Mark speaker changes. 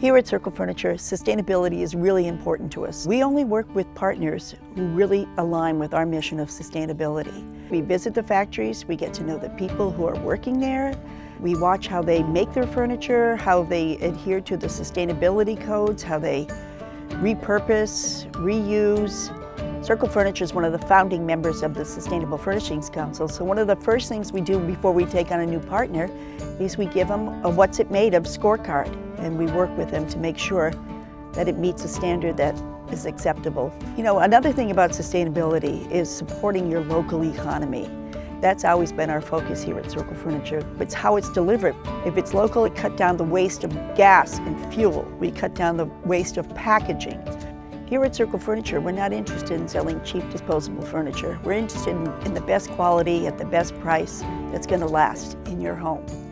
Speaker 1: Here at Circle Furniture, sustainability is really important to us. We only work with partners who really align with our mission of sustainability. We visit the factories, we get to know the people who are working there, we watch how they make their furniture, how they adhere to the sustainability codes, how they repurpose, reuse. Circle Furniture is one of the founding members of the Sustainable Furnishings Council, so one of the first things we do before we take on a new partner is we give them a what's it made of scorecard and we work with them to make sure that it meets a standard that is acceptable. You know, another thing about sustainability is supporting your local economy. That's always been our focus here at Circle Furniture. It's how it's delivered. If it's local, it cut down the waste of gas and fuel. We cut down the waste of packaging. Here at Circle Furniture, we're not interested in selling cheap disposable furniture. We're interested in, in the best quality at the best price that's going to last in your home.